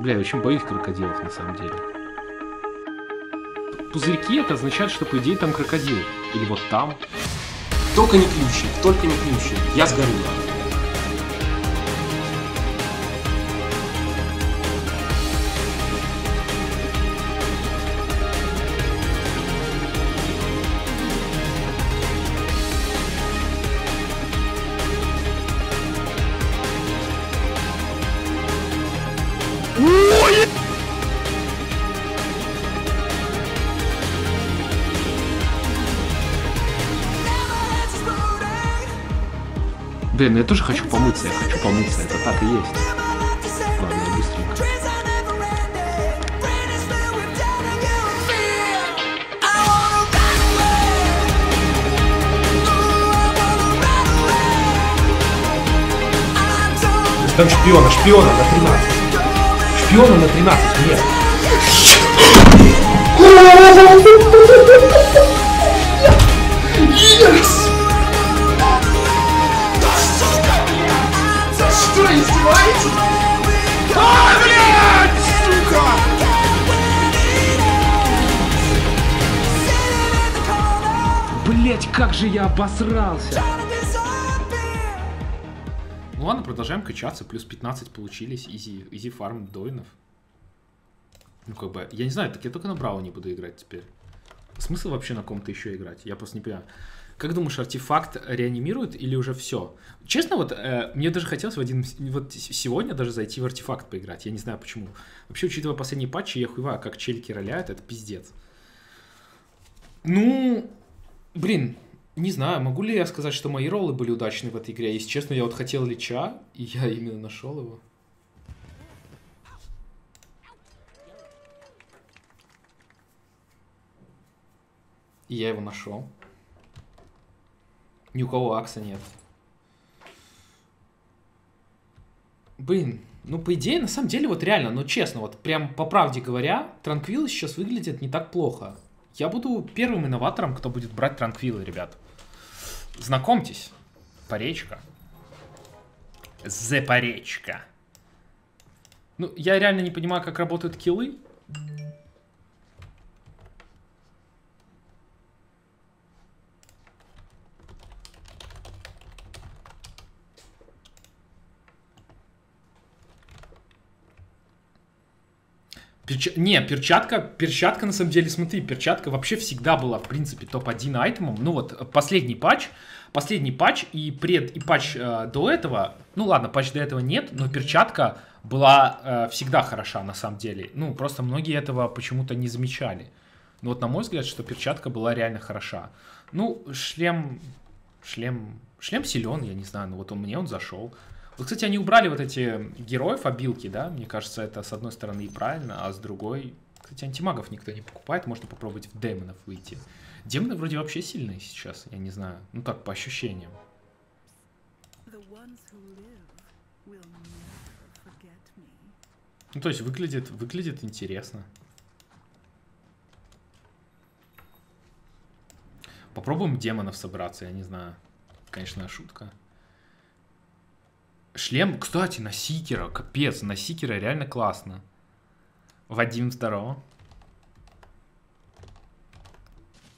Бля, я очень боюсь крокодилов на самом деле. Пузырьки это означает, что по идее там крокодил. Или вот там. Только не ключик, только не ключик. Я сгорю. Блин, ну я тоже хочу помыться, я хочу помыться, это так и есть. Ладно, я быстренько. Там шпиона, шпиона на 13. Шпиона на 13, нет. Что, издеваетесь? А, блядь, сука! Блять, как же я обосрался! Ну ладно, продолжаем качаться. Плюс 15 получились. Изи, изи фарм доинов. Ну как бы, я не знаю, так я только на Брау не буду играть теперь. Смысл вообще на ком-то еще играть? Я просто не понимаю. Как думаешь, артефакт реанимирует или уже все? Честно, вот э, мне даже хотелось в один вот сегодня даже зайти в артефакт поиграть. Я не знаю почему. Вообще, учитывая последние патчи, я хуеваю, как челики роляют, это пиздец. Ну, блин, не знаю, могу ли я сказать, что мои роллы были удачны в этой игре. Если честно, я вот хотел Лича, и я именно нашел его. Я его нашел. Ни у кого акса нет. Блин, ну по идее, на самом деле, вот реально, ну честно, вот прям по правде говоря, Транквилл сейчас выглядит не так плохо. Я буду первым инноватором, кто будет брать Транквиллы, ребят. Знакомьтесь, Поречка. The Поречка. Ну, я реально не понимаю, как работают киллы. Перча- Не, перчатка, перчатка на самом деле, смотри, перчатка вообще всегда была, в принципе, топ-1 айтемом. Ну вот, последний патч, последний патч и пред, и патч э, до этого, ну ладно, патч до этого нет, но перчатка была э, всегда хороша на самом деле. Ну, просто многие этого почему-то не замечали. Но вот на мой взгляд, что перчатка была реально хороша. Ну, шлем, шлем, шлем силен, я не знаю, но вот он мне он зашел. Вот, кстати, они убрали вот эти героев, обилки, да, мне кажется, это с одной стороны и правильно, а с другой, кстати, антимагов никто не покупает, можно попробовать в демонов выйти. Демоны вроде вообще сильные сейчас, я не знаю, ну так, по ощущениям. Ну, то есть выглядит, выглядит интересно. Попробуем демонов собраться, я не знаю. Конечно, шутка. Шлем, кстати, на Сикера, капец, на Сикера реально классно. Вадим, здорово.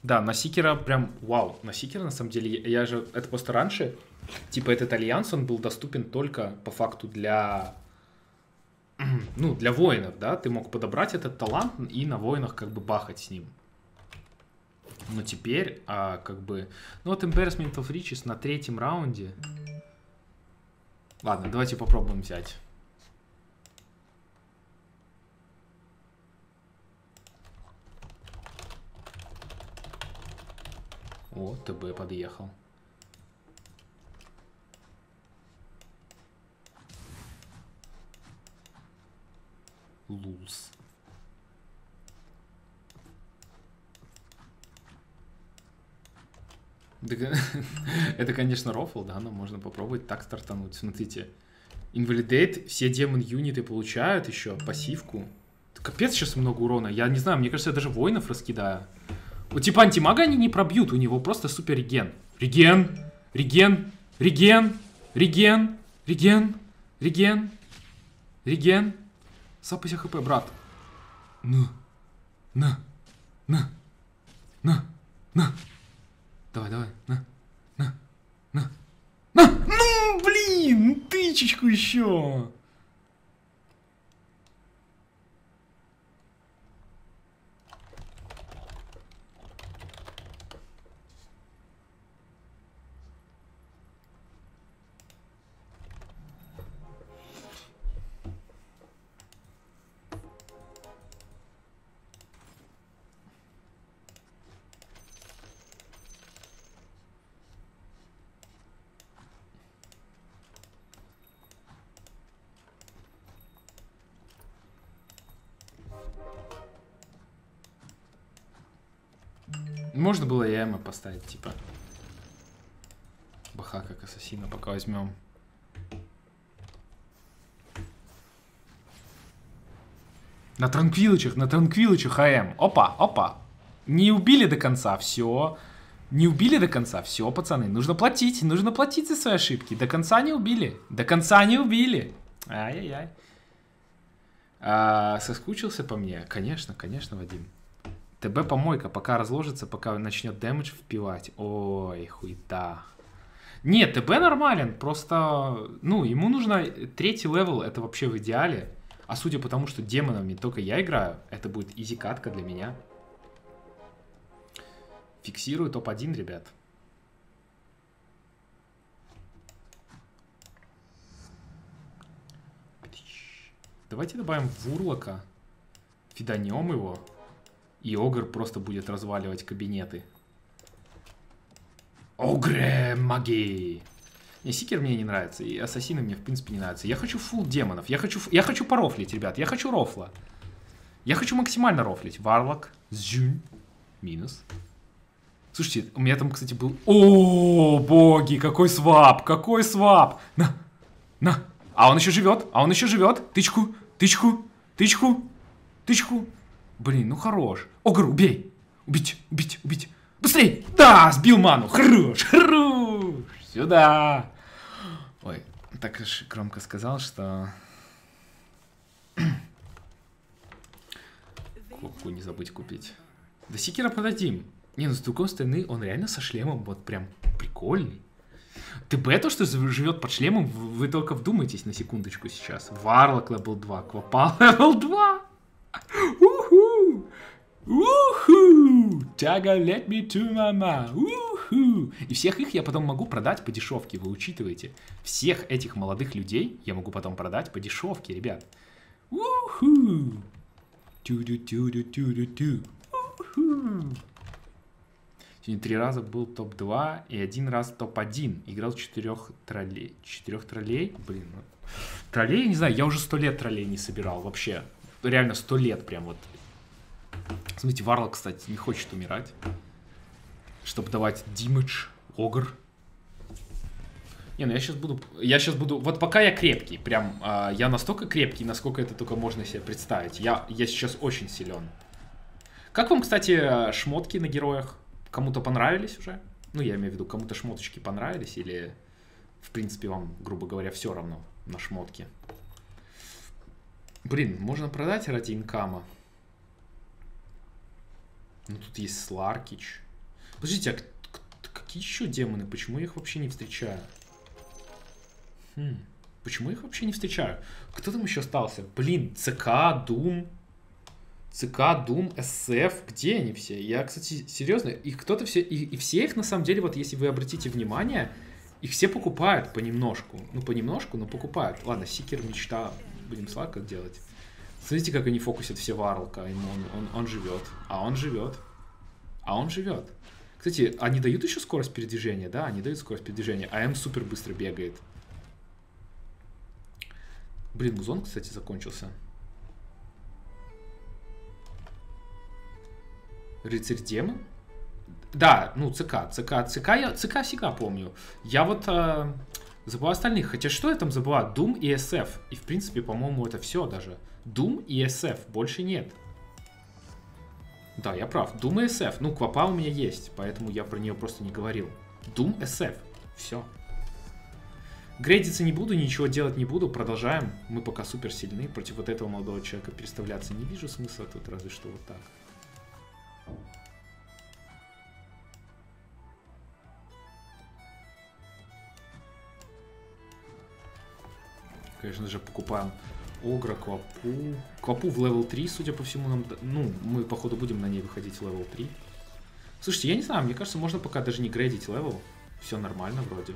Да, на Сикера прям, вау, на Сикера на самом деле, я, же, это просто раньше, типа этот альянс, он был доступен только по факту для ну, для воинов, да, ты мог подобрать этот талант и на воинах как бы бахать с ним. Но теперь, а, как бы, ну вот Embarrassment of Riches на третьем раунде. Ладно, давайте попробуем взять. О, ТБ подъехал. Лулс. Да, Это, конечно, рофл, да, но можно попробовать так стартануть. Смотрите, Invalidate, все демон юниты получают еще пассивку. Капец сейчас много урона. Я не знаю, мне кажется, я даже воинов раскидаю. Вот типа антимага они не пробьют, у него просто супер реген. Реген, реген, реген, реген, реген, реген, реген, Сапайся хп, брат. Ну. На. На. На. На. Давай, давай. На. На. На. На. Ну, блин, тычечку еще. Можно было и Эма поставить, типа. Баха как ассасина пока возьмем. На транквилычах, на транквилычах АМ. Опа, опа. Не убили до конца, все. Не убили до конца, все, пацаны. Нужно платить, нужно платить за свои ошибки. До конца не убили. До конца не убили. Ай-яй-яй. А, соскучился по мне? Конечно, конечно, Вадим. ТБ помойка, пока разложится, пока начнет damage впивать. Ой, хуйта. Нет, ТБ нормален, просто, ну, ему нужно третий level, это вообще в идеале. А судя по тому, что демонами только я играю, это будет easy катка для меня. Фиксирую топ-1, ребят. Давайте добавим Вурлока. Фиданем его. И Огр просто будет разваливать кабинеты. Огре магии! Не, Сикер мне не нравится, и Ассасины мне в принципе не нравятся. Я хочу фул демонов, я хочу, я хочу порофлить, ребят, я хочу рофла. Я хочу максимально рофлить. Варлок, Зюнь, минус. Слушайте, у меня там, кстати, был... О, боги, какой свап, какой свап. На, на. А он еще живет, а он еще живет. Тычку, тычку, тычку, тычку. Блин, ну хорош. Огр, убей. Убить, убить, убить. Быстрей! Да, сбил ману. Хорош, хорош. Сюда. Ой, так уж громко сказал, что... Куку не забыть купить. Да Сикера продадим. Не, ну с другой стороны, он реально со шлемом вот прям прикольный. ТБ то, что живет под шлемом, вы только вдумайтесь на секундочку сейчас. Варлок level 2, Квапа level 2. Уху! Тяга let me to mama. Уху! И всех их я потом могу продать по дешевке, вы учитываете. Всех этих молодых людей я могу потом продать по дешевке, ребят. Уху! Тю-ду-тю-ду-тю-ду-тю. Уху! Сегодня три раза был топ-2 и один раз топ-1. Играл четырех троллей. Четырех троллей? Блин, ну... Троллей, не знаю, я уже сто лет троллей не собирал вообще. Реально сто лет прям вот. Смотрите, Варлок, кстати, не хочет умирать. Чтобы давать димидж, огр. Не, ну я сейчас буду... Я сейчас буду... Вот пока я крепкий, прям... э, я настолько крепкий, насколько это только можно себе представить. Я, я сейчас очень силен. Как вам, кстати, шмотки на героях? Кому-то понравились уже? Ну, я имею в виду, кому-то шмоточки понравились или, в принципе, вам, грубо говоря, все равно на шмотки? Блин, можно продать ради инкама. Ну, тут есть Сларкич. Подождите, а какие еще демоны? Почему я их вообще не встречаю? Хм, почему я их вообще не встречаю? Кто там еще остался? Блин, ЦК, Дум. ЦК, Дум, СФ, где они все? Я, кстати, серьезно, их кто-то все, и, и все их на самом деле, вот если вы обратите внимание, их все покупают понемножку. Ну, понемножку, но покупают. Ладно, Сикер, мечта, будем слак делать. Смотрите, как они фокусят все Варлка, ему он, он, он живет, а он живет, а он живет. Кстати, они дают еще скорость передвижения, да, они дают скорость передвижения, а М супер быстро бегает. Блин, музон, кстати, закончился. Рыцарь демон? Да, ну ЦК, ЦК, ЦК, я ЦК всегда помню. Я вот э, забываю остальных. Хотя что я там забываю? Doom и SF. И в принципе, по-моему, это все даже. Doom и SF. Больше нет. Да, я прав. Doom и SF. Ну, Квапа у меня есть, поэтому я про нее просто не говорил. Doom SF. Все. Грейдиться не буду, ничего делать не буду, продолжаем. Мы пока супер сильны, против вот этого молодого человека переставляться не вижу смысла, тут разве что вот так. Конечно же, покупаем Огра, Квапу. Квапу в level 3, судя по всему, нам... Ну, мы, походу, будем на ней выходить в level 3. Слушайте, я не знаю, мне кажется, можно пока даже не грейдить level. Все нормально вроде.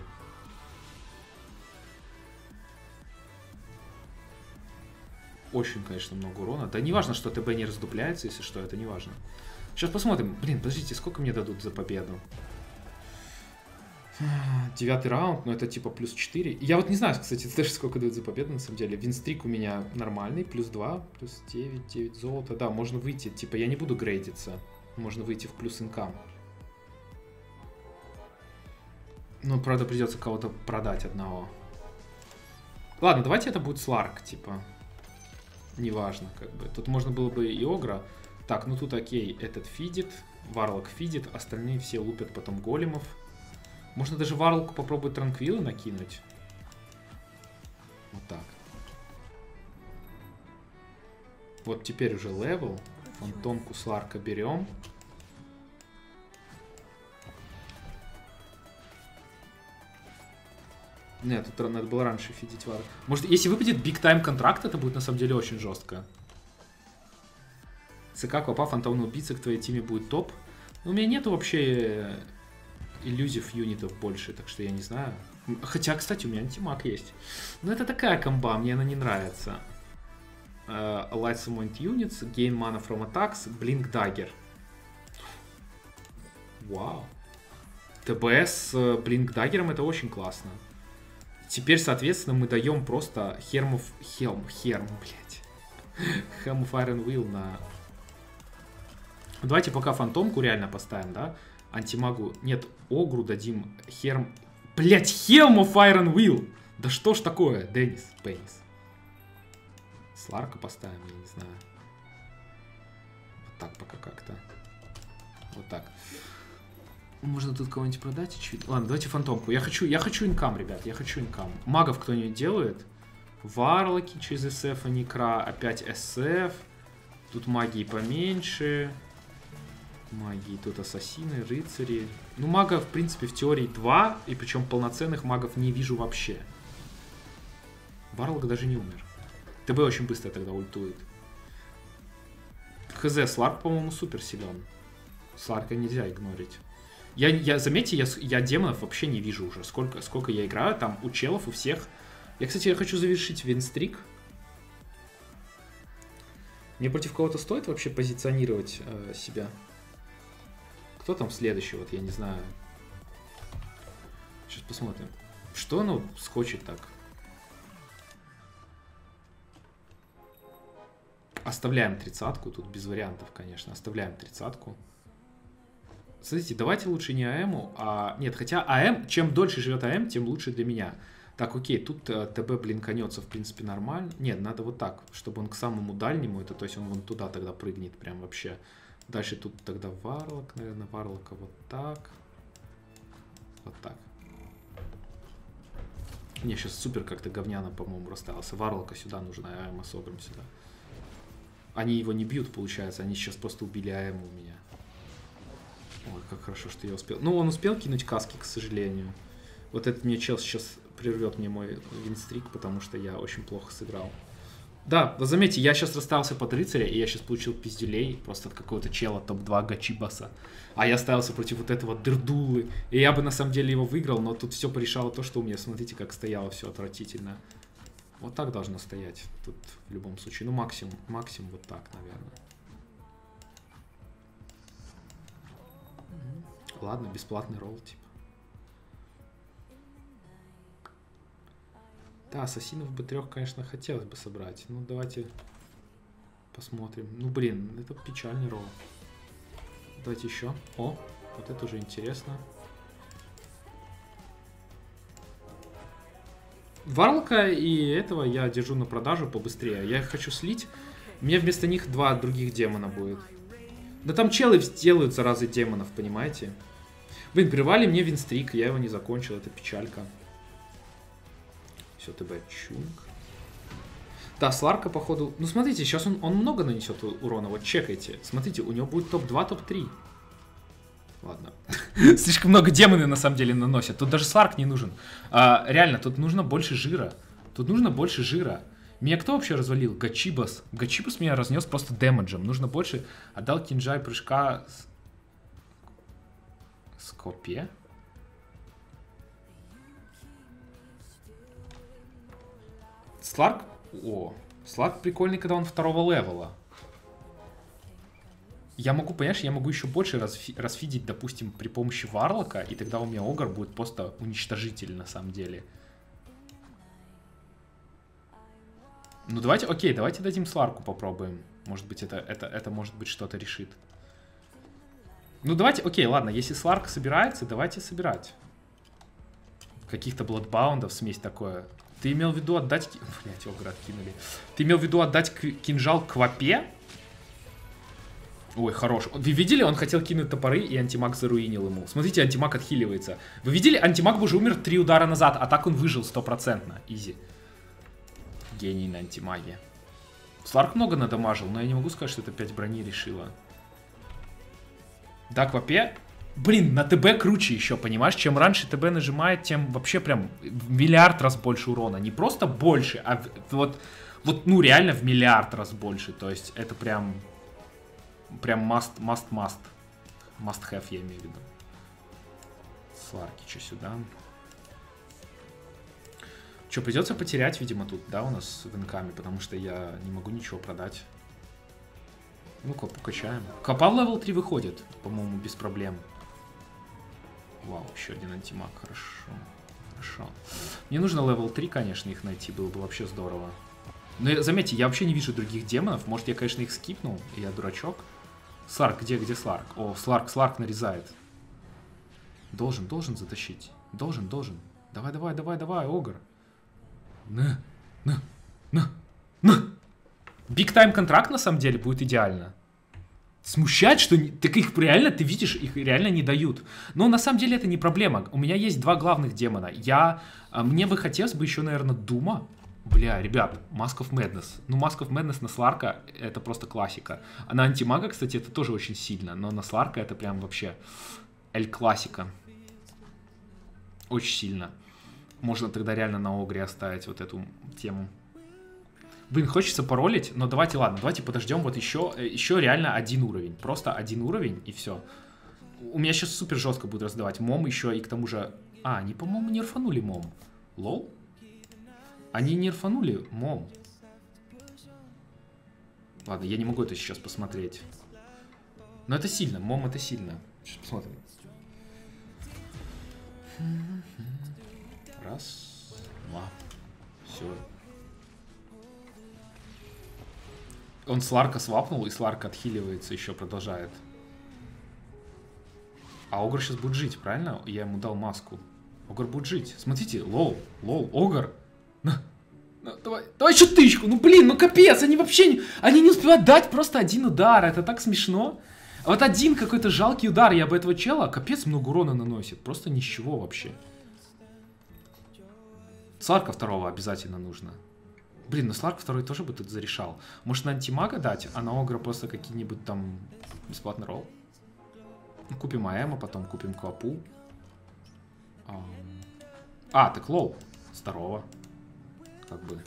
Очень, конечно, много урона. Да не важно, что ТБ не раздупляется, если что, это не важно. Сейчас посмотрим. Блин, подождите, сколько мне дадут за победу? Девятый раунд, но это типа плюс 4. Я вот не знаю, кстати, даже сколько дают за победу на самом деле. Win streak у меня нормальный, плюс 2, плюс 9, 9 золота. Да, можно выйти, типа я не буду грейдиться. Можно выйти в плюс инкам. Ну, правда, придется кого-то продать одного. Ладно, давайте это будет Сларк, типа. Неважно, как бы. Тут можно было бы и Огра. Так, ну тут окей, этот фидит, Варлок фидит, остальные все лупят потом големов. Можно даже Варлоку попробовать Транквилы накинуть. Вот так. Вот теперь уже level. Фантомку Сларка берем. Нет, тут надо было раньше фидить Варлок. Может, если выпадет Big Time контракт, это будет на самом деле очень жестко. ЦК Квапа, фантомный убийца к твоей team е будет топ. Но у меня нету вообще elusive юнитов больше, так что я не знаю. Хотя, кстати, у меня антимаг есть. Но это такая комба, мне она не нравится. Э, Light Summoned Units, Gain Mana from Attacks, Blink Dagger. Вау. ТБ с э, Blink Dagger это очень классно. Теперь, соответственно, мы даем просто Хермов... Хелм, Херм, блядь. Of Iron Will на... Давайте пока фантомку реально поставим, да? Антимагу... Нет, Огру дадим Херм... Блять, Helm of Iron Will! Да что ж такое, Деннис, Пеннис? Сларка поставим, я не знаю. Вот так пока как-то. Вот так. Можно тут кого-нибудь продать чуть. Ладно, давайте фантомку. Я хочу, я хочу инкам, ребят, я хочу инкам. Магов кто-нибудь делает? Варлоки через SF, а Некра, опять SF. Тут магии поменьше. Магии, тут ассасины, рыцари. Ну, магов, в принципе, в теории два, и причем полноценных магов не вижу вообще. Варлок даже не умер. ТБ очень быстро тогда ультует. ХЗ, Сларк, по-моему, супер силен. Сларка нельзя игнорить. Я, я заметьте, я, я демонов вообще не вижу уже. Сколько, сколько я играю, там у челов, у всех. Я, кстати, я хочу завершить винстрик. Мне против кого-то стоит вообще позиционировать э, себя? Кто там следующий? Вот я не знаю. Сейчас посмотрим. Что оно скочит так? Оставляем тридцатку. Тут без вариантов, конечно. Оставляем тридцатку. Смотрите, давайте лучше не АМу, а... Нет, хотя АМ, чем дольше живет АМ, тем лучше для меня. Так, окей, тут э, ТБ блинканется, в принципе, нормально. Нет, надо вот так, чтобы он к самому дальнему, это то есть он вон туда тогда прыгнет прям вообще. Дальше тут тогда Варлок, наверное, Варлока вот так. Вот так. Мне сейчас супер как-то говняно, по-моему, расставился. Варлока сюда нужно, а АМ с Огром сюда. Они его не бьют, получается, они сейчас просто убили АМ у меня. Ой, как хорошо, что я успел. Ну, он успел кинуть каски, к сожалению. Вот этот мне чел сейчас прервет мне мой винстрик, потому что я очень плохо сыграл. Да, заметьте, я сейчас расставился под рыцаря, и я сейчас получил пиздюлей просто от какого-то чела топ-2 Гачибаса. А я ставился против вот этого дырдулы. И я бы на самом деле его выиграл, но тут все порешало то, что у меня, смотрите, как стояло все отвратительно. Вот так должно стоять. Тут в любом случае. Ну, максимум, максимум вот так, наверное. Ладно, бесплатный ролл, типа. Да, ассасинов бы трех, конечно, хотелось бы собрать. Ну, давайте посмотрим. Ну, блин, это печальный ролл. Давайте еще. О, вот это уже интересно. Варлока и этого я держу на продажу побыстрее. Я их хочу слить. Мне вместо них два других демона будет. Да там челы делают заразы демонов, понимаете? Блин, прервали мне винстрик, я его не закончил, это печалька. Все, ТБ чунг. Да, Сларка, походу... Ну, смотрите, сейчас он, он много нанесет урона. Вот чекайте. Смотрите, у него будет топ-2, топ-3. Ладно. Слишком много демоны, на самом деле, наносят. Тут даже Сларк не нужен. А, реально, тут нужно больше жира. Тут нужно больше жира. Меня кто вообще развалил? Гачибас. Гачибас меня разнес просто дэмэджем. Нужно больше. Отдал кинжай прыжка с... Скопе? Сларк? О, Сларк прикольный, когда он второго левела. Я могу, понимаешь, я могу еще больше расфи- расфидить, допустим, при помощи Варлока, и тогда у меня Огр будет просто уничтожитель на самом деле. Ну давайте, окей, давайте дадим Сларку попробуем. Может быть, это, это, это может быть что-то решит. Ну давайте, окей, ладно, если Сларк собирается, давайте собирать. Каких-то бладбаундов, смесь такое. Ты имел в виду отдать... Блять, Огра откинули. Ты имел в виду отдать кинжал к Вапе? Ой, хорош. Вы видели, он хотел кинуть топоры, и антимаг заруинил ему. Смотрите, антимаг отхиливается. Вы видели, антимаг бы уже умер три удара назад, а так он выжил стопроцентно. Изи. Гений на антимаге. Сларк много надамажил, но я не могу сказать, что это 5 брони решило. Да, Квапе. Блин, на ТБ круче еще, понимаешь? Чем раньше ТБ нажимает, тем вообще прям в миллиард раз больше урона. Не просто больше, а вот, вот ну реально в миллиард раз больше. То есть это прям, прям must, must, must. Must have, я имею в виду. Сларки, что сюда? Что, придется потерять, видимо, тут, да, у нас в инкаме, потому что я не могу ничего продать. Ну-ка, покачаем. Квапа в level 3 выходит, по-моему, без проблем. Вау, еще один антимаг, хорошо. Хорошо. Мне нужно level 3, конечно, их найти, было бы вообще здорово. Но заметьте, я вообще не вижу других демонов. Может, я, конечно, их скипнул, я дурачок. Сларк, где, где Сларк? О, Сларк, Сларк нарезает. Должен, должен затащить. Должен, должен. Давай, давай, давай, давай, Огр. На, на, на, на. Биг тайм контракт на самом деле будет идеально. Смущать, что так их реально, ты видишь, их реально не дают. Но на самом деле это не проблема. У меня есть два главных демона. Я, а, мне бы хотелось бы еще, наверное, Дума. Бля, ребят, Mask of Madness. Ну, Mask of Madness на Сларка это просто классика. А на антимага, кстати, это тоже очень сильно. Но на Сларка это прям вообще эль классика. Очень сильно. Можно тогда реально на Огре оставить вот эту тему. Блин, хочется паролить, но давайте, ладно, давайте подождем вот еще, э, еще реально один уровень. Просто один уровень и все. У меня сейчас супер жестко будет раздавать мом еще и к тому же... А, они, по-моему, не рфанули мом. Лол? Они не рфанули мом. Ладно, я не могу это сейчас посмотреть. Но это сильно, мом это сильно. Сейчас посмотрим. Раз, два, все. Он Сларка свапнул, и Сларка отхиливается, еще продолжает. А Огр сейчас будет жить, правильно? Я ему дал маску. Огр будет жить. Смотрите, lol, lol, Огр. На, на, давай, давай еще тычку. Ну блин, ну капец, они вообще не... Они не успевают дать просто один удар. Это так смешно. А вот один какой-то жалкий удар, я бы этого чела, капец много урона наносит. Просто ни с чего вообще. Сларка второго обязательно нужно. Блин, ну Сларк второй тоже бы тут зарешал. Может на антимага дать, а на Огра просто какие-нибудь там бесплатный ролл? Ну, Купим АЭМа, потом купим Квапу. А, так лол. Здорово. Как бы.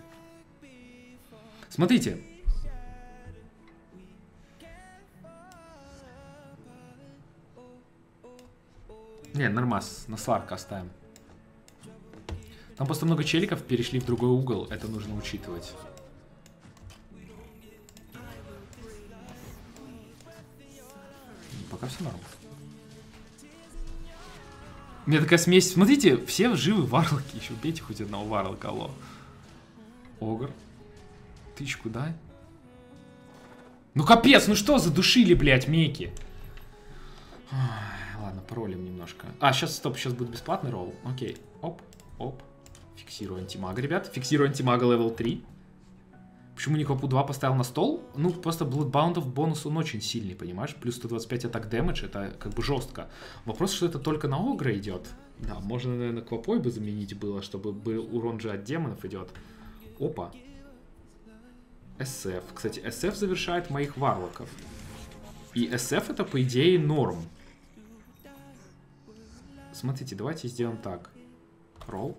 Смотрите. Не, нормас, на Сларка оставим. Там просто много челиков перешли в другой угол, это нужно учитывать. Пока все норм. У меня такая смесь. Смотрите, все живы варлоки. Еще убейте хоть одного варлока, алло. Огр. Тычку дай. Ну капец, ну что задушили, блядь, меки? Ладно, пороллим немножко. А, сейчас, стоп, сейчас будет бесплатный ролл. Окей. Оп, оп. Фиксирую антимага, ребят. Фиксирую антимага level 3. Почему не Квапу 2 поставил на стол? Ну, просто Bloodbound бонус он очень сильный, понимаешь? Плюс 125 attack damage, это как бы жестко. Вопрос, что это только на Огра идет. Да, можно, наверное, Квапой бы заменить было, чтобы был урон же от демонов идет. Опа. SF. Кстати, SF завершает моих варлоков. И SF это, по идее, норм. Смотрите, давайте сделаем так. Ролл.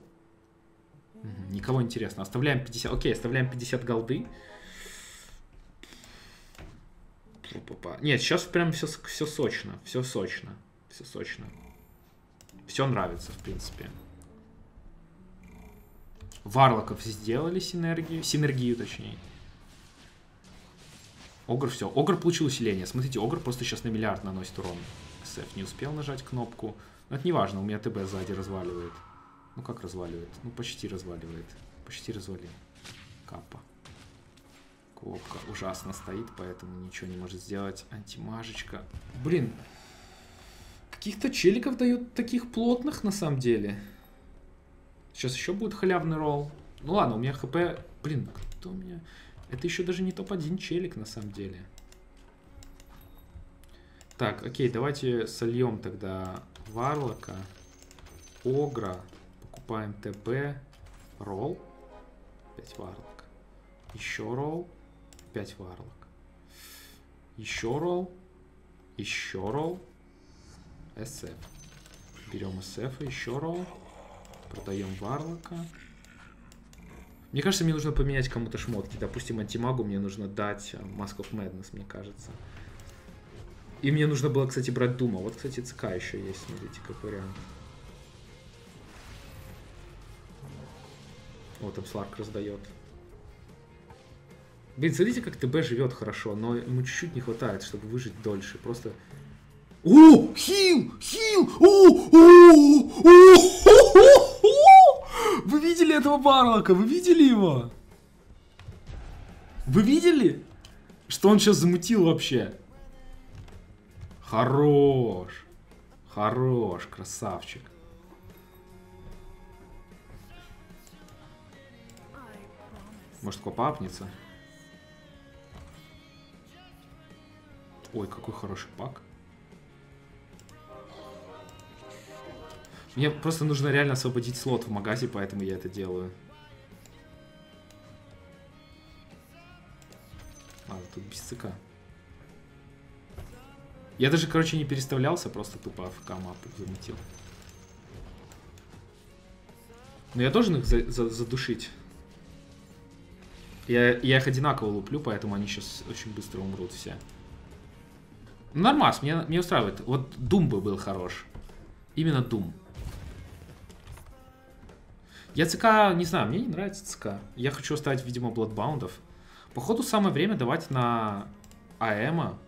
Никого интересно. Оставляем 50. Окей, оставляем 50 голды. Нет, сейчас прям все, все сочно. Все сочно. Все сочно. Все нравится, в принципе. Варлоков сделали синергию. Синергию, точнее. Огр все. Огр получил усиление. Смотрите, Огр просто сейчас на миллиард наносит урон. СФ не успел нажать кнопку. Но это не важно, у меня ТБ сзади разваливает. Ну как разваливает? Ну почти разваливает. Почти развалил. Капа. Кнопка ужасно стоит, поэтому ничего не может сделать. Антимажечка. Блин. Каких-то челиков дают таких плотных на самом деле. Сейчас еще будет халявный ролл. Ну ладно, у меня хп... Блин, кто у меня... Это еще даже не топ-1 челик на самом деле. Так, окей, давайте сольем тогда Варлока, Огра, покупаем ТБ, ролл, 5 Варлок, еще ролл, 5 Варлок, еще ролл, еще ролл, SF. Берем SF, еще ролл, продаем Варлока. Мне кажется, мне нужно поменять кому-то шмотки. Допустим, антимагу мне нужно дать э, Mask of Madness, мне кажется. И мне нужно было, кстати, брать Дума. Вот, кстати, ЦК еще есть, смотрите, как вариант. Вот там Сларк раздает. Блин, смотрите, как ТБ живет хорошо, но ему чуть-чуть не хватает, чтобы выжить дольше. Просто... О, хил! Хил! О, о, о, о! Вы видели этого Барлока? Вы видели его? Вы видели? Что он сейчас замутил вообще? Хорош. Хорош, красавчик. Может, копа апнется? Ой, какой хороший пак. Мне просто нужно реально освободить слот в магазе, поэтому я это делаю. Ладно, тут без ЦК. Я даже, короче, не переставлялся, просто тупо АФК мапу замутил. Но я должен их за- за- задушить. Я, я их одинаково луплю, поэтому они сейчас очень быстро умрут все. Ну, Нормас, мне, мне устраивает. Вот Дум бы был хорош. Именно Дум. Я ЦК, не знаю, мне не нравится ЦК. Я хочу оставить, видимо, Бладбаундов. Походу, самое время давать на АЭМа.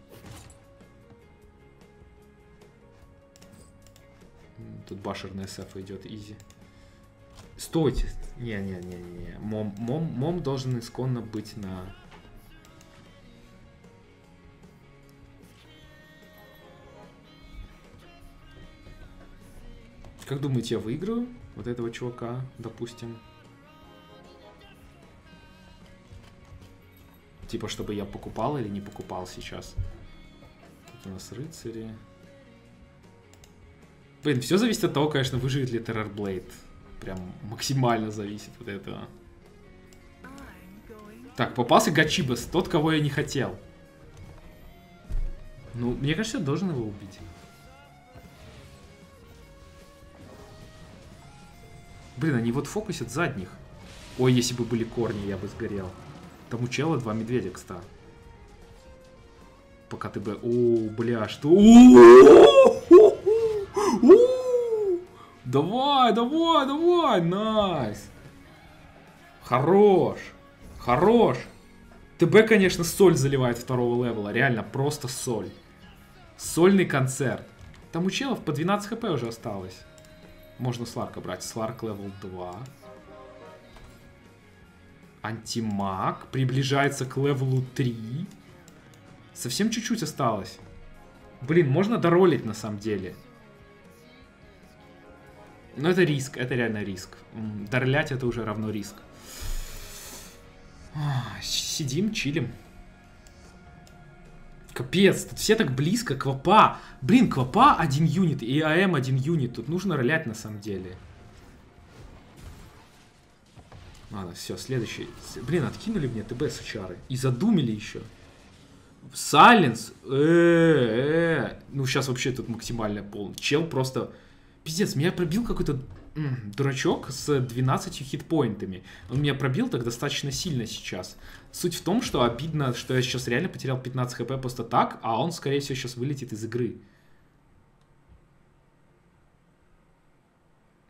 Тут башер на СФ идет, изи. Стойте. Не-не-не-не. Мом, мом, мом должен исконно быть на... Как думаете, я выиграю вот этого чувака, допустим? Типа, чтобы я покупал или не покупал сейчас. Тут у нас рыцари. Блин, все зависит от того, конечно, выживет ли Террорблейд. Прям максимально зависит от этого. Так, попался Гачибас, тот, кого я не хотел. Ну, мне кажется, я должен его убить. Блин, они вот фокусят задних. Ой, если бы были корни, я бы сгорел. Там у чела два медведя, кстати. Пока ты бы... О, бля, что? О! О! Давай, давай, давай, nice. Хорош. Хорош. ТБ, конечно, соль заливает второго левела. Реально, просто соль. Сольный концерт. Там у челов по 12 хп уже осталось. Можно Сларка брать. Сларк level 2. Антимаг. Приближается к левелу 3. Совсем чуть-чуть осталось. Блин, можно доролить на самом деле. Но это риск, это реально риск. М, Дорлять это уже равно риск. А, Сидим, чилим. Капец, тут все так близко, Квапа. Блин, Квапа один юнит и АМ один юнит. Тут нужно ролять на самом деле. Ладно, все, следующий. Блин, откинули мне ТБ с HR. И задумили еще. Сайленс. Э-э-э. Ну, сейчас вообще тут максимальная пол. Чел просто... Пиздец, меня пробил какой-то дурачок с 12 хитпоинтами. Он меня пробил так достаточно сильно сейчас. Суть в том, что обидно, что я сейчас реально потерял 15 хп просто так, а он, скорее всего, сейчас вылетит из игры.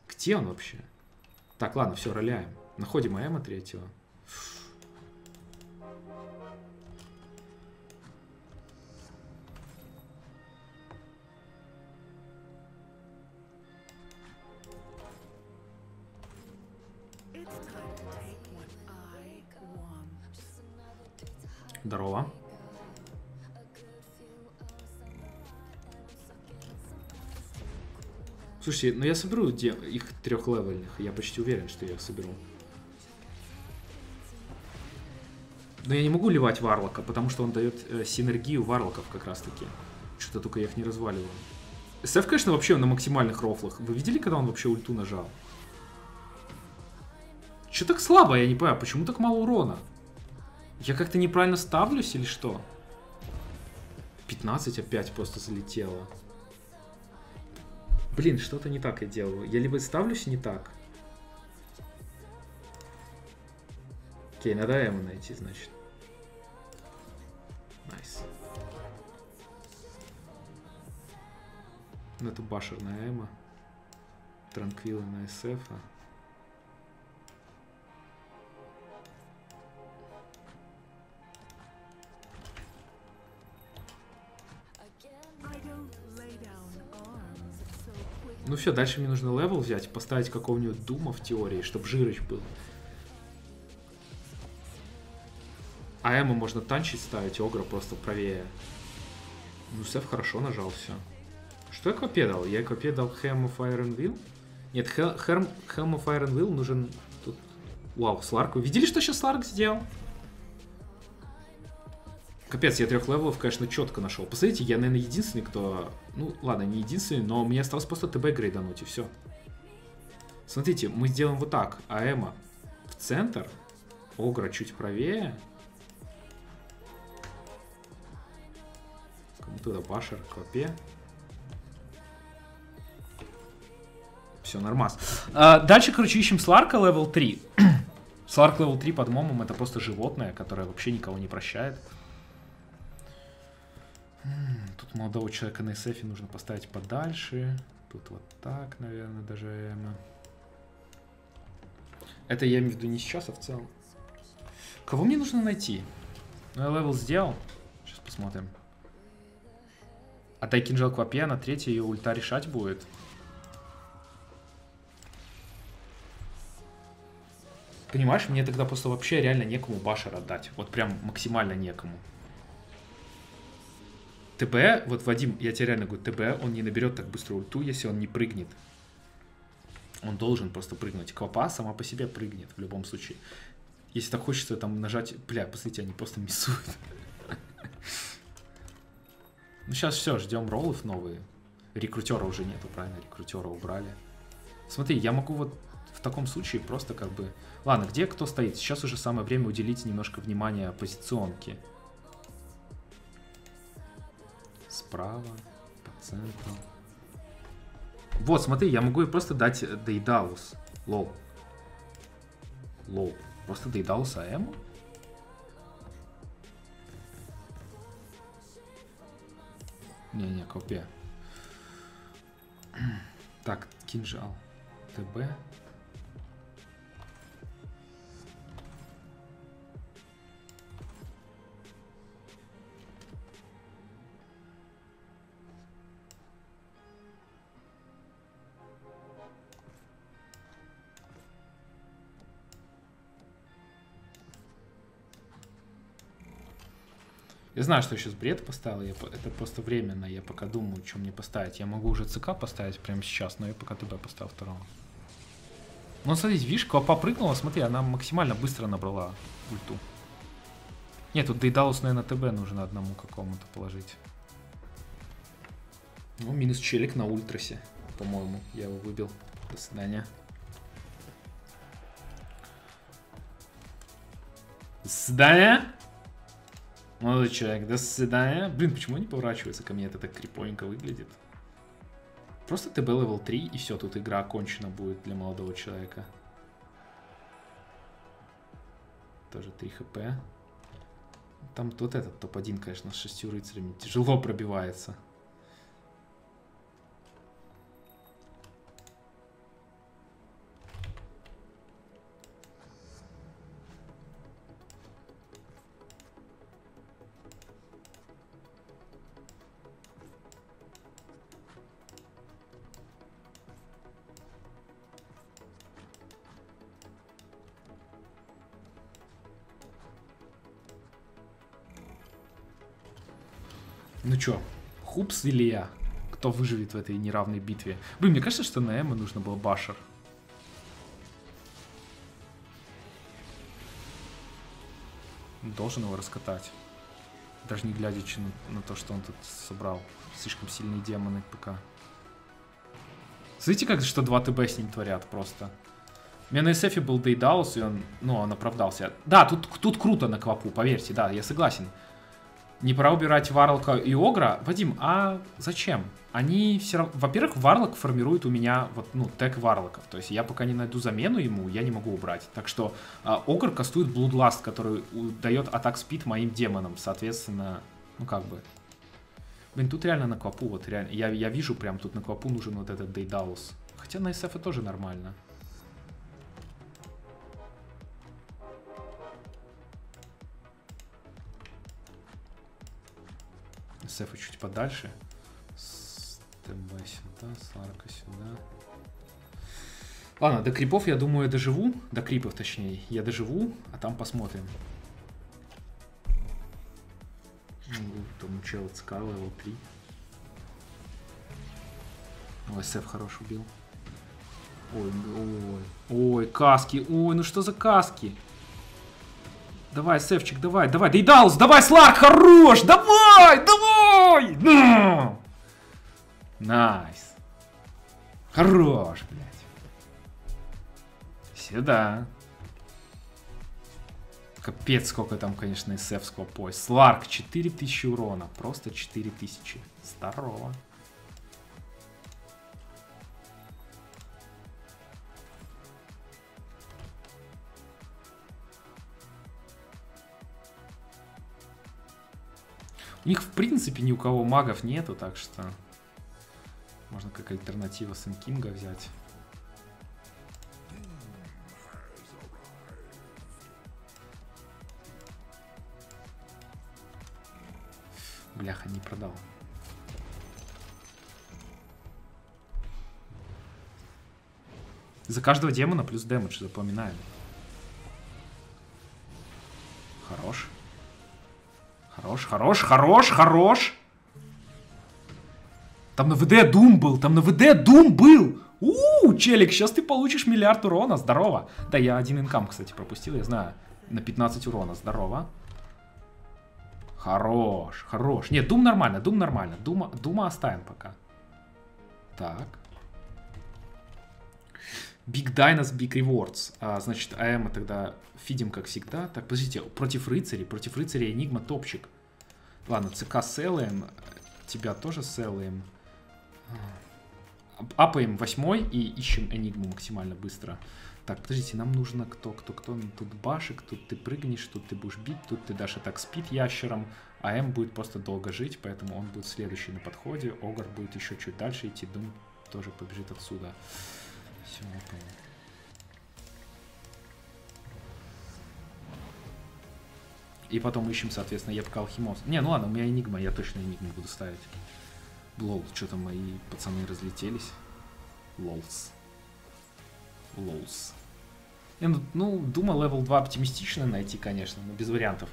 Где он вообще? Так, ладно, все, роляем. Находим Аэма третьего. Здорово. Слушайте, ну я соберу их трехлевельных. Я почти уверен, что я их соберу. Но я не могу ливать Варлока, потому что он дает э, синергию Варлоков как раз таки. Что-то только я их не разваливаю. СФ, конечно, вообще на максимальных рофлах. Вы видели, когда он вообще ульту нажал? Че так слабо, я не понимаю, почему так мало урона? Я как-то неправильно ставлюсь или что? 15 опять просто залетело. Блин, что-то не так я делаю. Я либо ставлюсь не так. Окей, надо Эму найти, значит. Nice. Ну, это башер на Эма. Транквилы на СФ. I Ну все, дальше мне нужно level взять, поставить какого-нибудь Дума в теории, чтобы Жирыч был. А Эму можно танчить ставить, Огра просто правее. Ну, Сеф хорошо нажал все. Что я Квопе дал? Я Квопе дал Helm of Iron Will? Нет, Hel- Helm, Helm of Iron Will нужен тут... Вау, Сларк. Вы видели, что сейчас Сларк сделал? Капец, я трех левелов, конечно, четко нашел. Посмотрите, я, наверное, единственный, кто... Ну, ладно, не единственный, но мне осталось просто ТБ грейдануть, и все. Смотрите, мы сделаем вот так. АЭМа в центр, Огра чуть правее. Кому туда Башер, Квопе. Все, нормас. А, дальше, короче, ищем Сларка level 3. Сларк level 3 под момом это просто животное, которое вообще никого не прощает. Тут молодого человека на SF нужно поставить подальше. Тут вот так, наверное, даже. эм. Это я имею в виду не сейчас, а в целом. Кого мне нужно найти? Ну, я level сделал. Сейчас посмотрим. Отдай кинжал Квопе, на третьей ее ульта решать будет. Понимаешь, мне тогда просто вообще реально некому башер отдать. Вот прям максимально некому. ТБ, вот Вадим, я тебе реально говорю, ТБ, он не наберет так быстро ульту, если он не прыгнет. Он должен просто прыгнуть. Квапа сама по себе прыгнет в любом случае. Если так хочется там нажать... Бля, посмотрите, они просто миссуют. Ну сейчас все, ждем роллов новые. Рекрутера уже нету, правильно? Рекрутера убрали. Смотри, я могу вот в таком случае просто как бы... Ладно, где кто стоит? Сейчас уже самое время уделить немножко внимания позиционке. Справа, по центру. Вот, смотри, я могу ей просто дать э, Дейдалус. Лол. Лол. Просто Дейдалус АМ? Не-не, копия. Так, кинжал. ТБ. Я знаю, что я сейчас бред поставил, я, это просто временно, я пока думаю, что мне поставить. Я могу уже ЦК поставить прямо сейчас, но я пока ТБ поставил второго. Ну, смотрите, видишь, Квапа прыгнула, смотри, она максимально быстро набрала ульту. Нет, тут Дейдалус, наверное, ТБ нужно одному какому-то положить. Ну, минус челик на ультрасе, по-моему. Я его выбил. До свидания. До свидания. Молодой человек, до свидания. Блин, почему не поворачивается ко мне? Это так крипоненько выглядит. Просто ТБ level 3, и все, тут игра окончена будет для молодого человека. Тоже 3 хп. Там вот этот топ-1, конечно, с шестью рыцарями тяжело пробивается. Ну чё, Хупс или я? Кто выживет в этой неравной битве? Блин, мне кажется, что на Эмма нужно было Башер. Должен его раскатать. Даже не глядя на, то, что он тут собрал. Слишком сильные демоны ПК. Смотрите, как что 2 ТБ с ним творят просто. У меня на SF был Дейдаус, и он, ну, он оправдался. Да, тут, тут круто на квапу, поверьте, да, я согласен. Не пора убирать Варлока и Огра. Вадим, а зачем? Они все равно... Во-первых, Варлок формирует у меня вот, ну, тег Варлоков. То есть я пока не найду замену ему, я не могу убрать. Так что а, Огр кастует Bloodlust, который дает атак спид моим демонам. Соответственно, ну как бы... Блин, тут реально на квапу, вот реально... Я, я вижу прям тут на квапу нужен вот этот Дейдаус. Хотя на SF тоже нормально. Сефа чуть подальше. ТБ сюда, Сларка сюда. Ладно, до крипов, я думаю, я доживу. До крипов, точнее. Я доживу, а там посмотрим. Ну, Там чел ЦК, level 3. Ой, Сеф хорош убил. Ой, ой, ой, каски. Ой, ну что за каски? Давай, Севчик, давай, давай. Дейдалс, давай, Сларк, хорош! Давай, давай! Ну! Nice. Хорош, блядь. Сюда. Капец, сколько там, конечно, СФ с Квопой. Сларк, 4000 урона. Просто 4000. Здорово. У них, в принципе, ни у кого магов нету, так что... Можно как альтернатива Сэн Кинга взять. Бляха, не продал. За каждого демона плюс дэмэдж, запоминаем. Хорош, хорош, хорош, хорош. Там на ВД Дум был, там на ВД Дум был. У, челик, сейчас ты получишь миллиард урона, здорово. Да, я один инкам, кстати, пропустил, я знаю. На 15 урона, здорово. Хорош, хорош. Нет, Дум нормально, Дум нормально. Дума, Дума оставим пока. Так. Big Dinos, Big Rewards. А, значит, АМ тогда фидим, как всегда. Так, подождите, против рыцарей. Против рыцарей Энигма топчик. Ладно, ЦК селаем. Тебя тоже селаем. Апаем восьмой и ищем Энигму максимально быстро. Так, подождите, нам нужно кто, кто, кто. Тут башек, тут ты прыгнешь, тут ты будешь бить, тут ты дашь атак спид ящером. А М будет просто долго жить, поэтому он будет следующий на подходе. Огар будет еще чуть дальше идти, Дум тоже побежит отсюда. Все, апаем. И потом ищем, соответственно, епка алхимоз. Не, ну ладно, у меня энигма, я точно энигму буду ставить. Лол, что-то мои пацаны разлетелись. Лолс. Лолс. Не, ну, ну, думал левел 2 оптимистично найти, конечно, но без вариантов.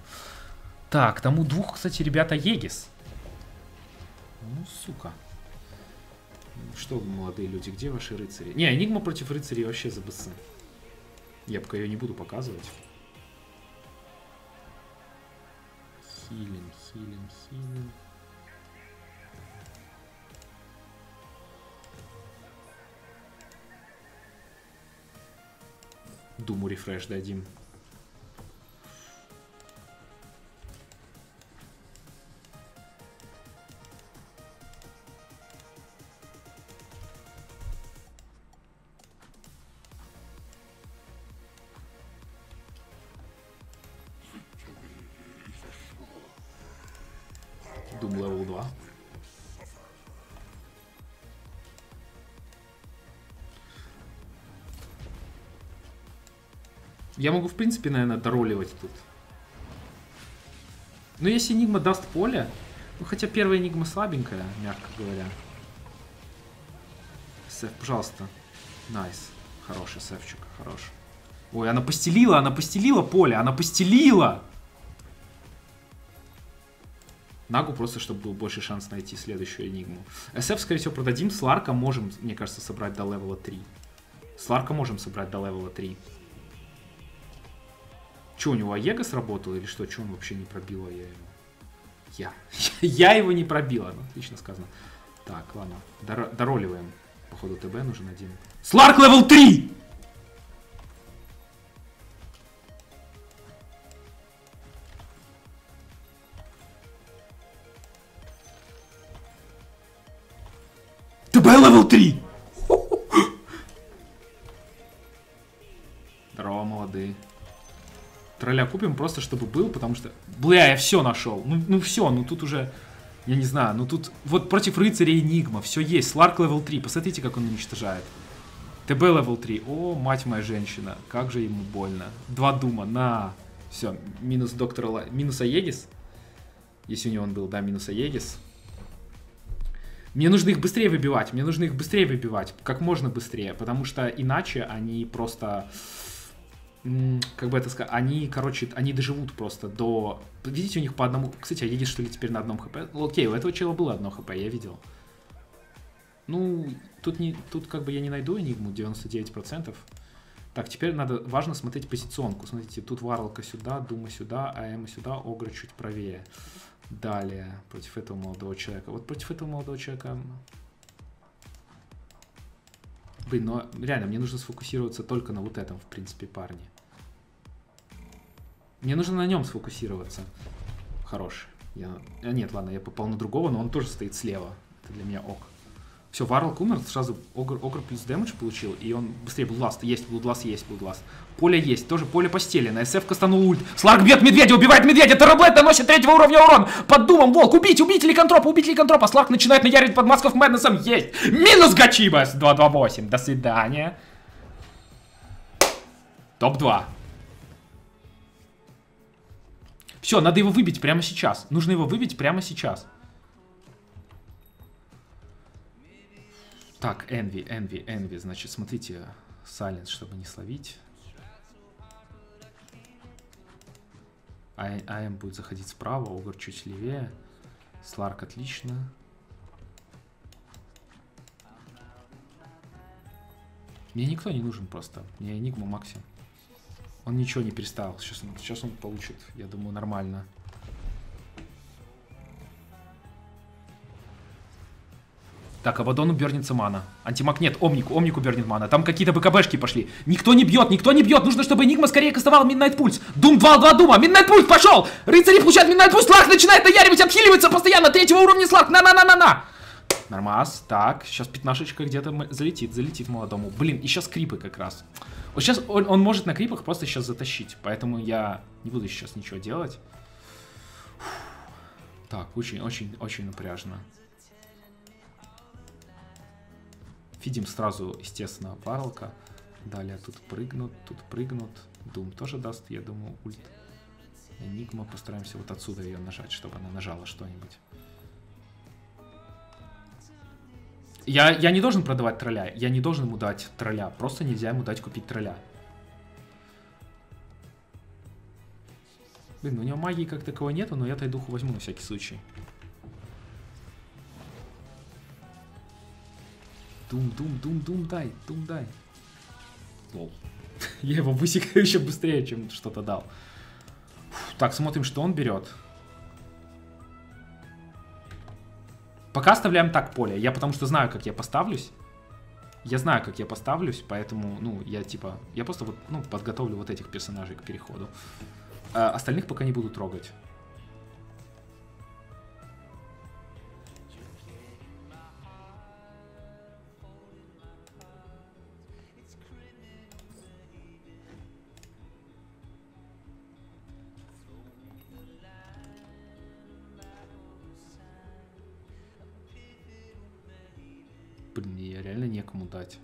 Так, тому двух, кстати, ребята, Егис. Ну, сука. Что молодые люди, где ваши рыцари? Не, Энигма против рыцарей вообще за БС. Я пока ее не буду показывать. хилим, хилим, хилим. Думу рефреш дадим. Level 2. Я могу, в принципе, наверное, дороливать тут. Но если Энигма даст поле, ну хотя первая Энигма слабенькая, мягко говоря. Сеф, пожалуйста. Nice. Хороший сефчик, хорош. Ой, она постелила, она постелила поле, она постелила! Нагу просто, чтобы был больше шанс найти следующую энигму. SF, скорее всего, продадим. Сларка можем, мне кажется, собрать до левела 3. Сларка можем собрать до левела 3. Че, у него Аега сработал или что? Че он вообще не пробил, я его? Я. я его не пробила. Отлично сказано. Так, ладно. Дор- дороливаем. Походу ТБ нужен один. Сларк level 3! 3! Здорово, молодые. Тролля купим просто, чтобы был, потому что... Бля, я все нашел. Ну, ну все, ну тут уже... Я не знаю, ну тут... Вот против рыцаря Энигма все есть. Сларк level 3, посмотрите, как он уничтожает. ТБ level 3. О, мать моя женщина, как же ему больно. Два дума, на. Все, минус доктора... Ла... Минус Аегис. Если у него он был, да, минус Аегис. Мне нужно их быстрее выбивать, мне нужно их быстрее выбивать, как можно быстрее, потому что иначе они просто, как бы это сказать, они, короче, они доживут просто до... Видите, у них по одному... Кстати, а едешь что ли теперь на одном хп? Ну, Окей, у этого чела было одно хп, я видел. Ну, тут, не, тут как бы я не найду энигму 99%. Так, теперь надо, важно смотреть позиционку. Смотрите, тут варлока сюда, дума сюда, АМ сюда, огра чуть правее. Далее, против этого молодого человека. Вот против этого молодого человека... Блин, но реально, мне нужно сфокусироваться только на вот этом, в принципе, парне. Мне нужно на нем сфокусироваться. Хороший. Я... а, нет, ладно, я попал на другого, но он тоже стоит слева. Это для меня ок. Все, Варлок умер, сразу Огр, Огр плюс damage получил, и он быстрее Блудласт. Есть, Блудласт есть, Блудласт. Поле есть, тоже поле постелено. СФ кастанул ульт. Сларк бьет медведя, убивает медведя. Террорблейд наносит третьего уровня урон. Под думом, волк, убить, убить ликантропа, убить ликантропа. Сларк начинает наярить под Mask of Madness ом. Есть. Минус Гачибас. 228. До свидания. Топ-2. Все, надо его выбить прямо сейчас. Нужно его выбить прямо сейчас. Так, Envy, Envy, Envy. Значит, смотрите, Silence, чтобы не словить. АМ будет заходить справа, Огр чуть левее. Сларк отлично. Мне никто не нужен просто. Мне Энигма максимум. Он ничего не переставил. Сейчас он, сейчас он получит, я думаю, нормально. Так, Абадону бернется мана. Антимаг нет, Омнику, Омнику бернет мана. Там какие-то БКБшки пошли. Никто не бьет, никто не бьет. Нужно, чтобы Энигма скорее кастовал Midnight Пульс. Дум 2, 2 Дума. Midnight Пульс пошел. Рыцари получают Midnight Пульс. Сларк начинает наяривать, отхиливается постоянно. Третьего уровня Сларк. На-на-на-на-на. Нормас. Так, сейчас пятнашечка где-то залетит, залетит молодому. Блин, и сейчас крипы как раз. Вот сейчас он, он может на крипах просто сейчас затащить. Поэтому я не буду сейчас ничего делать. Так, очень-очень-очень напряжно. Видим сразу, естественно, Варлока. Далее тут прыгнут, тут прыгнут. Дум тоже даст, я думаю, ульт. Энигма, постараемся вот отсюда ее нажать, чтобы она нажала что-нибудь. Я, я не должен продавать тролля, я не должен ему дать тролля. Просто нельзя ему дать купить тролля. Блин, ну у него магии как таковой нету, но я тайдуху возьму на всякий случай. Дум, дум, дум, дум, дай, дум, дай. Лол. Я его высекаю еще быстрее, чем что-то дал. Фу, так, смотрим, что он берет. Пока оставляем так поле. Я потому что знаю, как я поставлюсь. Я знаю, как я поставлюсь, поэтому, ну, я типа... Я просто вот, ну, подготовлю вот этих персонажей к переходу. А остальных пока не буду трогать. Некому дать.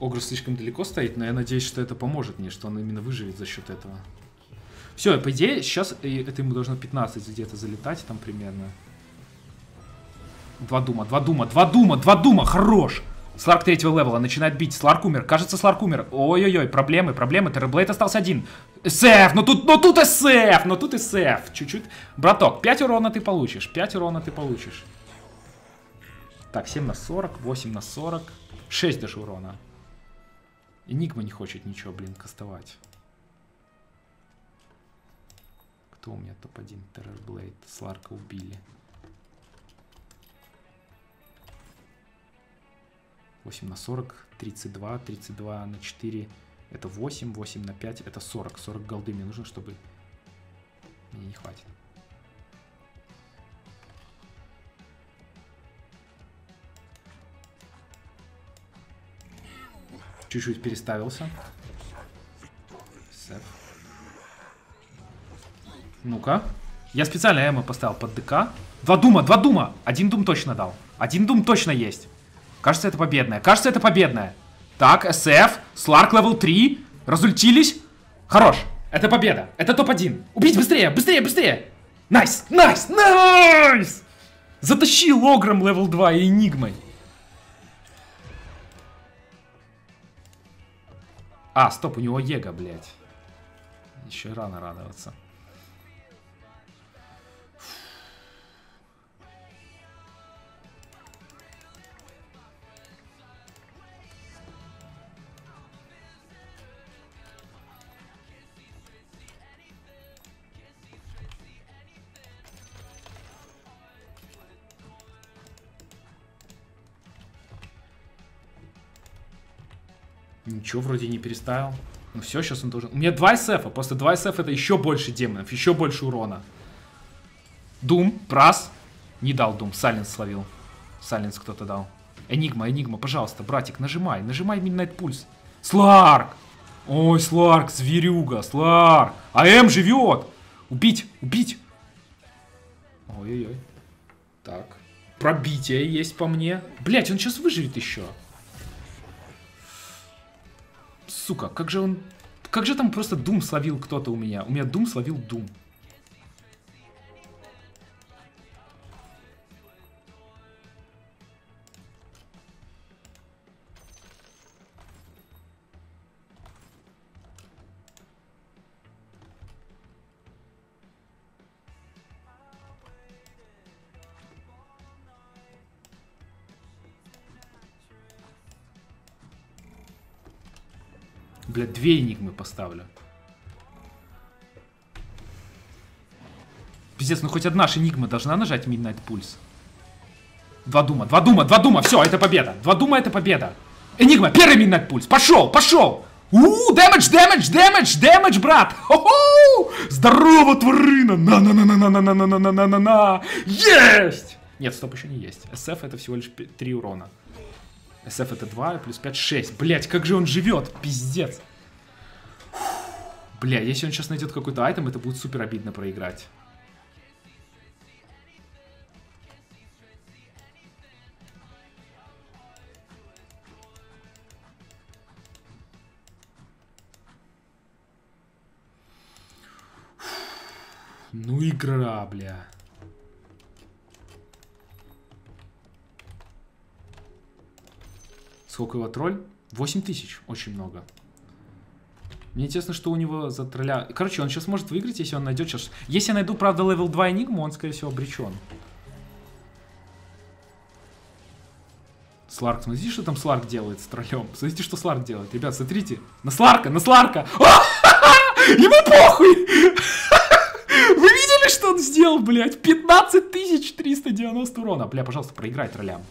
Огр слишком далеко стоит, но я надеюсь, что это поможет мне, что он именно выживет за счет этого. Все, по идее, сейчас это ему должно 15 где-то залетать там примерно. Два дума, два дума, два дума, два дума, хорош! Сларк третьего левела начинает бить. Сларк умер. Кажется, Сларк умер. Ой-ой-ой, проблемы, проблемы. Терраблейд остался один. СФ, ну тут, ну тут СФ, ну тут СФ. Чуть-чуть. Браток, 5 урона ты получишь. 5 урона ты получишь. Так, 7 на 40, 8 на 40. 6 даже урона. Энигма не хочет ничего, блин, кастовать. Кто у меня топ-1? Террорблейд. Сларка убили. 8 на 40, 32, 32 на 4, это 8, 8 на 5, это 40. 40 голды мне нужно, чтобы... Мне не хватит. Чуть-чуть переставился. Сэп. Ну-ка. Я специально эмо поставил под ДК. Два дума, два дума. Один дум точно дал. Один дум точно есть. Кажется, это победная. Кажется, это победная. Так, СФ, Сларк level 3. Разультились. Хорош. Это победа. Это топ-1. Убить быстрее, быстрее, быстрее. Nice, nice, nice. Затащил Огром level 2 и Энигмой. А, стоп, у него Ега, блядь. Еще рано радоваться. Ничего вроде не переставил. Ну все, сейчас он должен... У меня 2 СФ, после 2 СФ это еще больше демонов, еще больше урона. Дум, Прас. Не дал Дум, Сайленс словил. Сайленс кто-то дал. Энигма, Энигма, пожалуйста, братик, нажимай, нажимай Midnight Пульс. Сларк! Ой, Сларк, зверюга, Сларк! АМ живет! Убить, убить! Ой-ой-ой. Так. Пробитие есть по мне. Блять, он сейчас выживет еще. Сука, как же он... Как же там просто Дум словил кто-то у меня? У меня Дум словил Дум. Блядь, две энигмы поставлю. Пиздец, ну хоть одна же энигма должна нажать Midnight Pulse. Два дума, два дума, два дума, все, это победа. Два дума, это победа. Энигма, первый Midnight Pulse, пошел, пошел. Ууу, дэмэдж, дэмэдж, дэмэдж, дэмэдж, брат. Хо-хо! Здорово, тварина. На-на-на-на-на-на-на-на-на-на-на. Есть! Нет, стоп, еще не есть. SF это всего лишь 3 урона. SF это 2, плюс 5, 6. Блять, как же он живет, пиздец. Бля, если он сейчас найдет какой-то айтем, это будет супер обидно проиграть. Ну игра, бля. Сколько его тролль? 8 тысяч, очень много. Мне интересно, что у него за тролля... Короче, он сейчас может выиграть, если он найдет сейчас... Если я найду, правда, level 2 энигму, он, скорее всего, обречен. Сларк, смотрите, что там Сларк делает с троллем. Смотрите, что Сларк делает. Ребят, смотрите. На Сларка, на Сларка. Ему похуй! Вы видели, что он сделал, блядь? 15 390 урона. Бля, пожалуйста, проиграй троллям.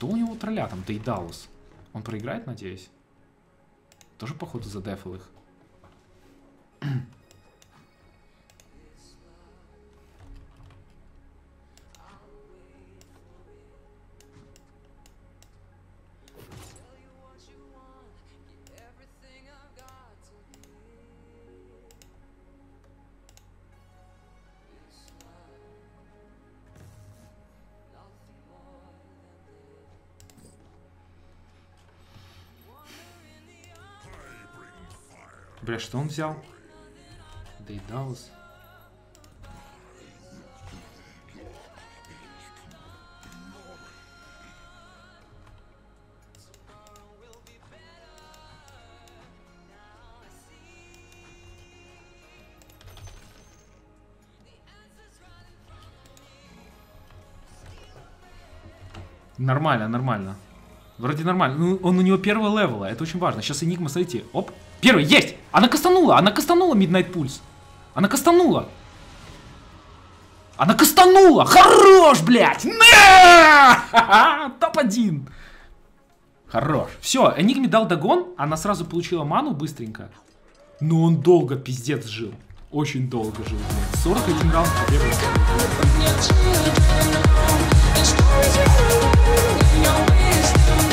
Что у него тролля там, Дейдалус? Он проиграет, надеюсь? Тоже, походу, задефал их. Что он взял? Дейдаус. Нормально, нормально. Вроде нормально. Ну, он у него первого левела, это очень важно. Сейчас Энигма, смотрите. Оп. Первый, есть! Она кастанула, она кастанула Midnight Pulse. Она кастанула. Она кастанула! Хорош, блядь! Топ-1! Хорош. Все, Энигме дал догон, она сразу получила ману быстренько. Но он долго пиздец жил. Очень долго жил, блядь. 41 раунд потребовалось. Thank